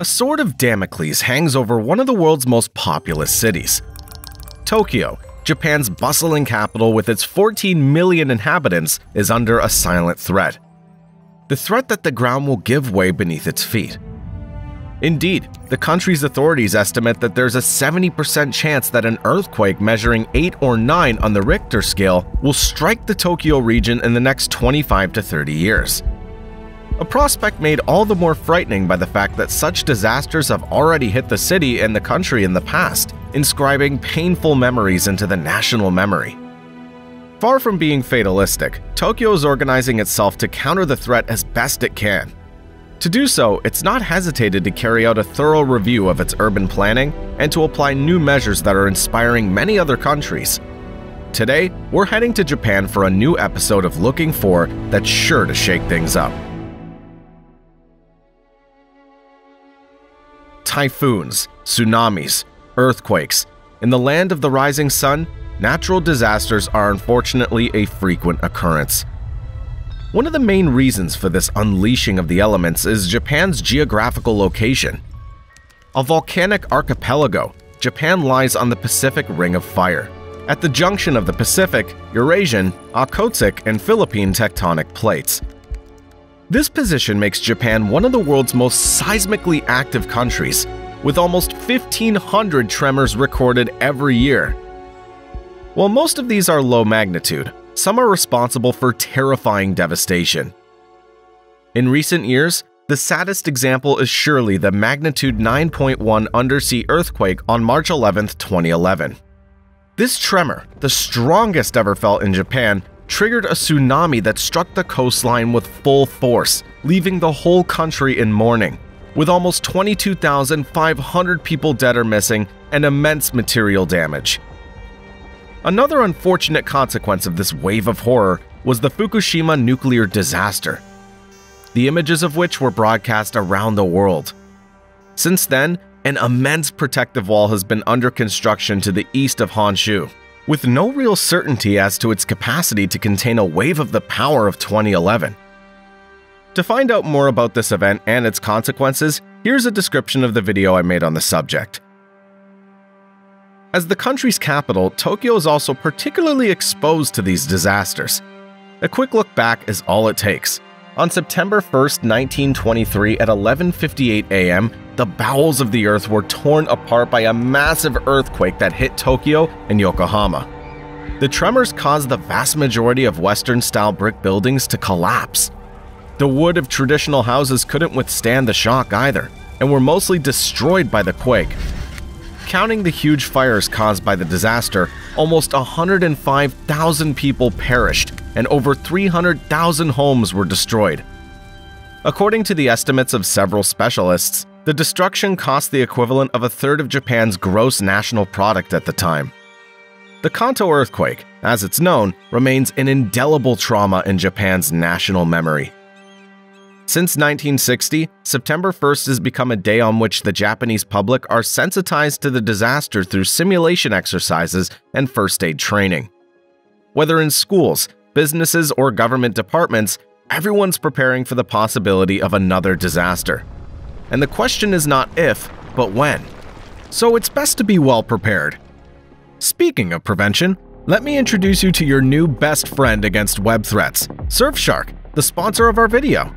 A sword of Damocles hangs over one of the world's most populous cities. Tokyo, Japan's bustling capital with its 14 million inhabitants, is under a silent threat. The threat that the ground will give way beneath its feet. Indeed, the country's authorities estimate that there's a 70% chance that an earthquake measuring 8 or 9 on the Richter scale will strike the Tokyo region in the next 25 to 30 years. A prospect made all the more frightening by the fact that such disasters have already hit the city and the country in the past, inscribing painful memories into the national memory. Far from being fatalistic, Tokyo is organizing itself to counter the threat as best it can. To do so, it's not hesitated to carry out a thorough review of its urban planning and to apply new measures that are inspiring many other countries. Today, we're heading to Japan for a new episode of Looking 4 that's sure to shake things up. Typhoons, tsunamis, earthquakes. In the land of the rising sun, natural disasters are unfortunately a frequent occurrence. One of the main reasons for this unleashing of the elements is Japan's geographical location. A volcanic archipelago, Japan lies on the Pacific Ring of Fire, at the junction of the Pacific, Eurasian, Okhotsk, and Philippine tectonic plates. This position makes Japan one of the world's most seismically active countries, with almost 1,500 tremors recorded every year. While most of these are low magnitude, some are responsible for terrifying devastation. In recent years, the saddest example is surely the magnitude 9.1 undersea earthquake on March 11, 2011. This tremor, the strongest ever felt in Japan, triggered a tsunami that struck the coastline with full force, leaving the whole country in mourning, with almost 22,500 people dead or missing and immense material damage. Another unfortunate consequence of this wave of horror was the Fukushima nuclear disaster, the images of which were broadcast around the world. Since then, an immense protective wall has been under construction to the east of Honshu, with no real certainty as to its capacity to contain a wave of the power of 2011. To find out more about this event and its consequences, here's a description of the video I made on the subject. As the country's capital, Tokyo is also particularly exposed to these disasters. A quick look back is all it takes. On September 1, 1923 at 11:58 a.m., the bowels of the earth were torn apart by a massive earthquake that hit Tokyo and Yokohama. The tremors caused the vast majority of Western-style brick buildings to collapse. The wood of traditional houses couldn't withstand the shock either, and were mostly destroyed by the quake, Counting the huge fires caused by the disaster, almost 105,000 people perished and over 300,000 homes were destroyed. According to the estimates of several specialists, the destruction cost the equivalent of a third of Japan's gross national product at the time. The Kanto earthquake, as it's known, remains an indelible trauma in Japan's national memory. Since 1960, September 1st has become a day on which the Japanese public are sensitized to the disaster through simulation exercises and first aid training. Whether in schools, businesses, or government departments, everyone's preparing for the possibility of another disaster. And the question is not if, but when. So it's best to be well prepared. Speaking of prevention, let me introduce you to your new best friend against web threats, Surfshark, the sponsor of our video.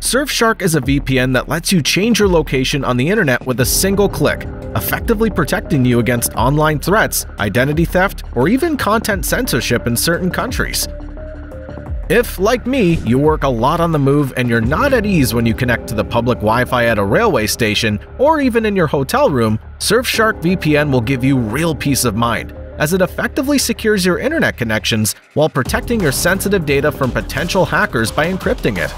Surfshark is a VPN that lets you change your location on the internet with a single click, effectively protecting you against online threats, identity theft, or even content censorship in certain countries. If, like me, you work a lot on the move and you're not at ease when you connect to the public Wi Fi at a railway station or even in your hotel room, Surfshark VPN will give you real peace of mind, as it effectively secures your internet connections while protecting your sensitive data from potential hackers by encrypting it.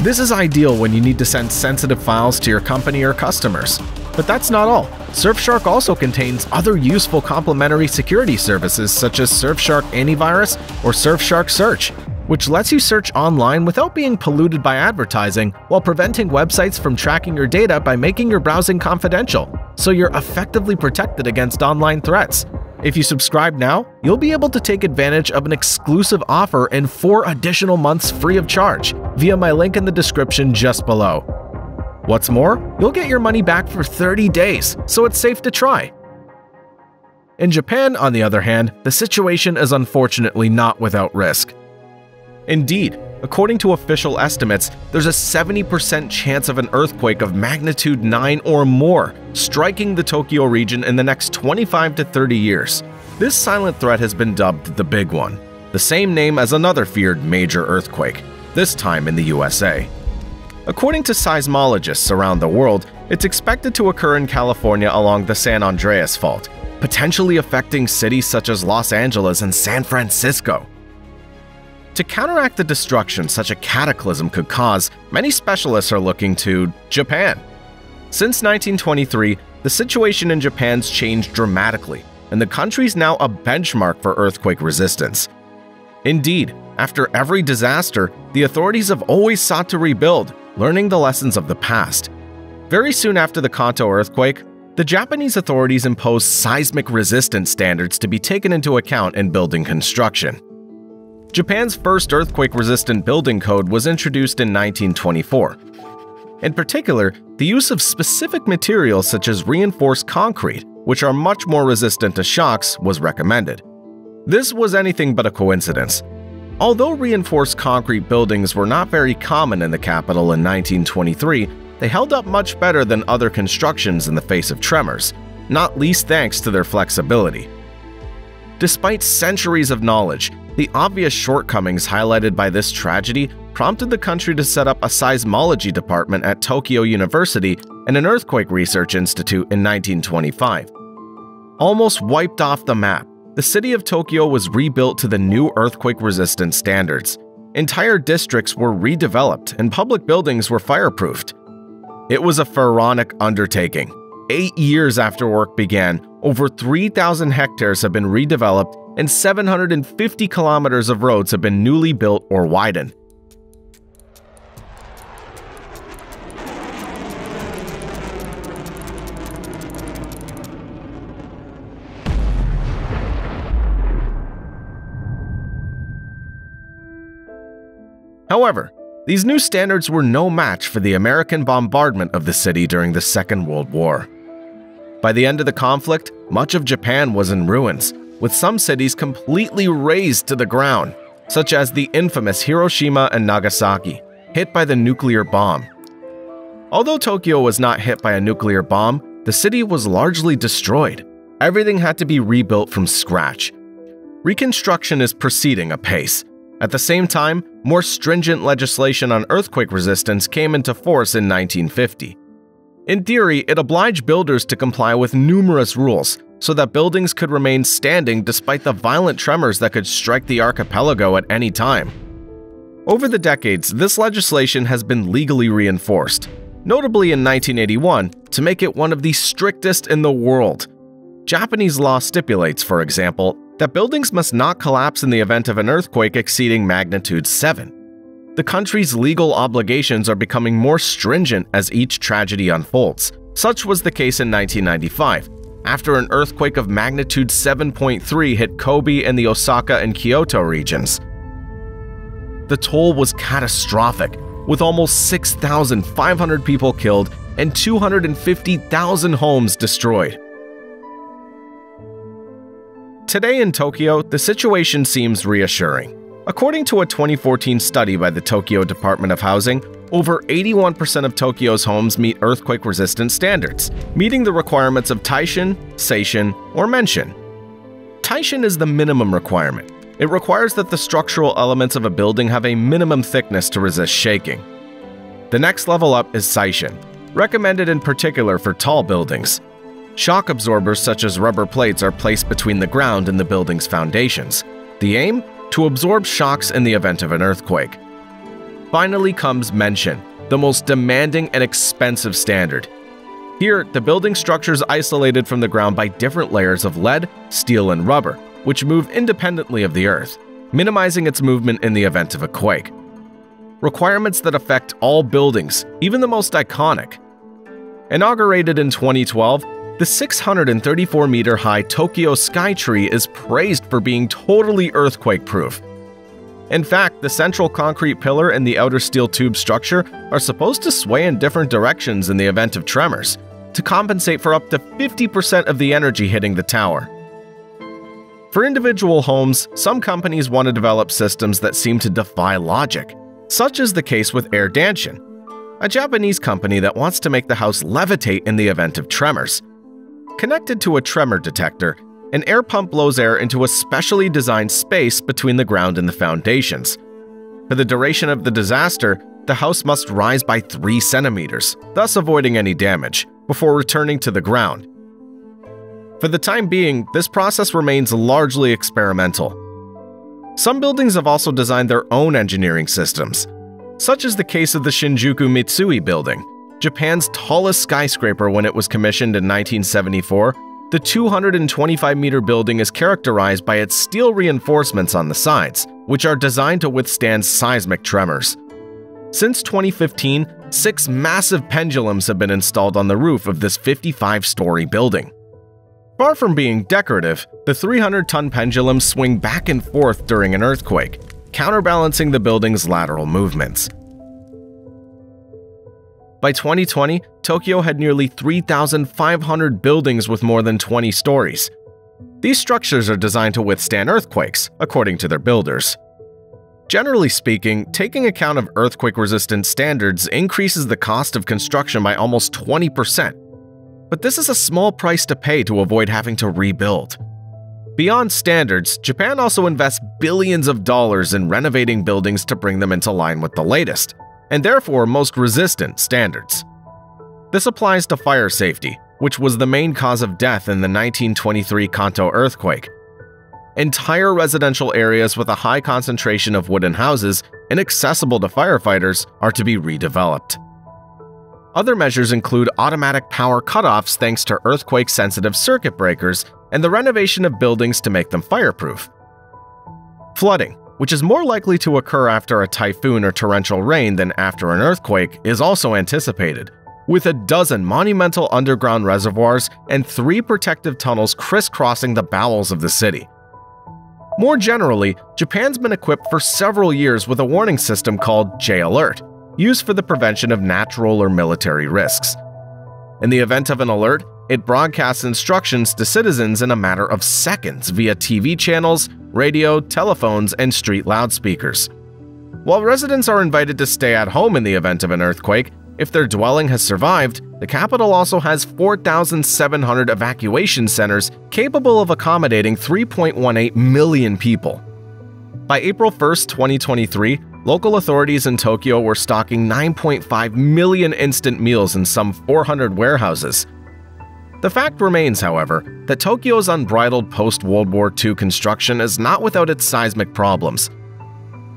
This is ideal when you need to send sensitive files to your company or customers. But that's not all. Surfshark also contains other useful complementary security services such as Surfshark Antivirus or Surfshark Search, which lets you search online without being polluted by advertising while preventing websites from tracking your data by making your browsing confidential, so you're effectively protected against online threats. If you subscribe now, you'll be able to take advantage of an exclusive offer and four additional months free of charge via my link in the description just below. What's more, you'll get your money back for 30 days, so it's safe to try. In Japan, on the other hand, the situation is unfortunately not without risk. Indeed, according to official estimates, there's a 70% chance of an earthquake of magnitude 9 or more striking the Tokyo region in the next 25 to 30 years. This silent threat has been dubbed the Big One, the same name as another feared major earthquake, this time in the USA. According to seismologists around the world, it's expected to occur in California along the San Andreas Fault, potentially affecting cities such as Los Angeles and San Francisco. To counteract the destruction such a cataclysm could cause, many specialists are looking to Japan. Since 1923, the situation in Japan's changed dramatically, and the country's now a benchmark for earthquake resistance. Indeed, after every disaster, the authorities have always sought to rebuild, learning the lessons of the past. Very soon after the Kanto earthquake, the Japanese authorities imposed seismic resistance standards to be taken into account in building construction. Japan's first earthquake resistant building code was introduced in 1924. In particular, the use of specific materials such as reinforced concrete, which are much more resistant to shocks, was recommended. This was anything but a coincidence. Although reinforced concrete buildings were not very common in the capital in 1923, they held up much better than other constructions in the face of tremors, not least thanks to their flexibility. Despite centuries of knowledge, the obvious shortcomings highlighted by this tragedy prompted the country to set up a seismology department at Tokyo University and an earthquake research institute in 1925. Almost wiped off the map, the city of Tokyo was rebuilt to the new earthquake resistant standards. Entire districts were redeveloped and public buildings were fireproofed. It was a pharaonic undertaking. Eight years after work began, over 3,000 hectares have been redeveloped and 750 kilometers of roads have been newly built or widened. However, these new standards were no match for the American bombardment of the city during the Second World War. By the end of the conflict, much of Japan was in ruins, with some cities completely razed to the ground, such as the infamous Hiroshima and Nagasaki, hit by the nuclear bomb. Although Tokyo was not hit by a nuclear bomb, the city was largely destroyed. Everything had to be rebuilt from scratch. Reconstruction is proceeding apace. At the same time, more stringent legislation on earthquake resistance came into force in 1950. In theory, it obliged builders to comply with numerous rules, so that buildings could remain standing despite the violent tremors that could strike the archipelago at any time. Over the decades, this legislation has been legally reinforced, notably in 1981 to make it one of the strictest in the world. Japanese law stipulates, for example, that buildings must not collapse in the event of an earthquake exceeding magnitude 7. The country's legal obligations are becoming more stringent as each tragedy unfolds. Such was the case in 1995, after an earthquake of magnitude 7.3 hit Kobe and the Osaka and Kyoto regions. The toll was catastrophic, with almost 6,500 people killed and 250,000 homes destroyed. Today in Tokyo, the situation seems reassuring. According to a 2014 study by the Tokyo Department of Housing, over 81% of Tokyo's homes meet earthquake resistant standards, meeting the requirements of Taishin, Seishin, or Menshin. Taishin is the minimum requirement. It requires that the structural elements of a building have a minimum thickness to resist shaking. The next level up is Seishin, recommended in particular for tall buildings. Shock absorbers such as rubber plates are placed between the ground and the building's foundations. The aim? to absorb shocks in the event of an earthquake. Finally comes Menshin, the most demanding and expensive standard. Here, the building structure is isolated from the ground by different layers of lead, steel, and rubber, which move independently of the earth, minimizing its movement in the event of a quake. Requirements that affect all buildings, even the most iconic. Inaugurated in 2012, the 634 meter high Tokyo Skytree is praised for being totally earthquake proof. In fact, the central concrete pillar and the outer steel tube structure are supposed to sway in different directions in the event of tremors, to compensate for up to 50% of the energy hitting the tower. For individual homes, some companies want to develop systems that seem to defy logic, such as the case with Air Danshin, a Japanese company that wants to make the house levitate in the event of tremors. Connected to a tremor detector, an air pump blows air into a specially designed space between the ground and the foundations. For the duration of the disaster, the house must rise by 3 centimeters, thus avoiding any damage, before returning to the ground. For the time being, this process remains largely experimental. Some buildings have also designed their own engineering systems, such as the case of the Shinjuku Mitsui building, Japan's tallest skyscraper when it was commissioned in 1974 the 225 meter building is characterized by its steel reinforcements on the sides, which are designed to withstand seismic tremors. Since 2015, six massive pendulums have been installed on the roof of this 55 story building. Far from being decorative, the 300 ton pendulums swing back and forth during an earthquake, counterbalancing the building's lateral movements. By 2020, Tokyo had nearly 3,500 buildings with more than 20 stories. These structures are designed to withstand earthquakes, according to their builders. Generally speaking, taking account of earthquake-resistant standards increases the cost of construction by almost 20%. But this is a small price to pay to avoid having to rebuild. Beyond standards, Japan also invests billions of dollars in renovating buildings to bring them into line with the latest and therefore most resistant standards. This applies to fire safety, which was the main cause of death in the 1923 Kanto earthquake. Entire residential areas with a high concentration of wooden houses inaccessible to firefighters are to be redeveloped. Other measures include automatic power cutoffs thanks to earthquake-sensitive circuit breakers and the renovation of buildings to make them fireproof. Flooding, which is more likely to occur after a typhoon or torrential rain than after an earthquake, is also anticipated, with a dozen monumental underground reservoirs and three protective tunnels crisscrossing the bowels of the city. More generally, Japan's been equipped for several years with a warning system called J Alert, used for the prevention of natural or military risks. In the event of an alert, it broadcasts instructions to citizens in a matter of seconds via TV channels, radio, telephones, and street loudspeakers. While residents are invited to stay at home in the event of an earthquake, if their dwelling has survived, the capital also has 4,700 evacuation centers capable of accommodating 3.18 million people. By April 1, 2023, local authorities in Tokyo were stocking 9.5 million instant meals in some 400 warehouses, the fact remains, however, that Tokyo's unbridled post-World War II construction is not without its seismic problems.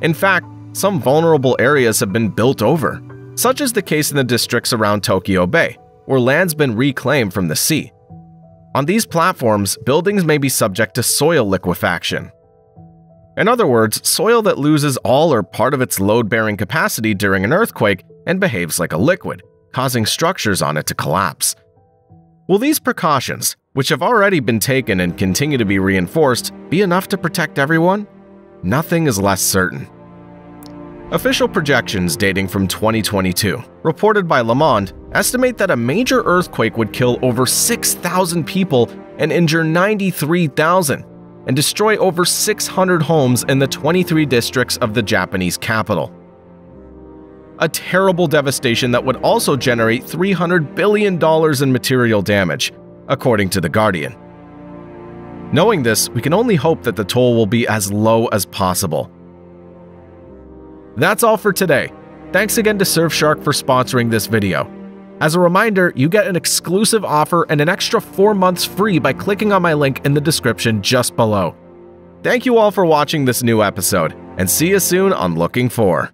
In fact, some vulnerable areas have been built over, such as the case in the districts around Tokyo Bay, where land's been reclaimed from the sea. On these platforms, buildings may be subject to soil liquefaction. In other words, soil that loses all or part of its load-bearing capacity during an earthquake and behaves like a liquid, causing structures on it to collapse. Will these precautions, which have already been taken and continue to be reinforced, be enough to protect everyone? Nothing is less certain. Official projections dating from 2022, reported by Le Monde, estimate that a major earthquake would kill over 6,000 people and injure 93,000, and destroy over 600 homes in the 23 districts of the Japanese capital a terrible devastation that would also generate $300 billion in material damage, according to The Guardian. Knowing this, we can only hope that the toll will be as low as possible. That's all for today. Thanks again to Surfshark for sponsoring this video. As a reminder, you get an exclusive offer and an extra 4 months free by clicking on my link in the description just below. Thank you all for watching this new episode, and see you soon on Looking 4.